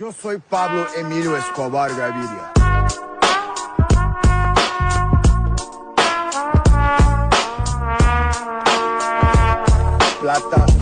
Eu sou Pablo Emílio Escobar Gaviria. Plata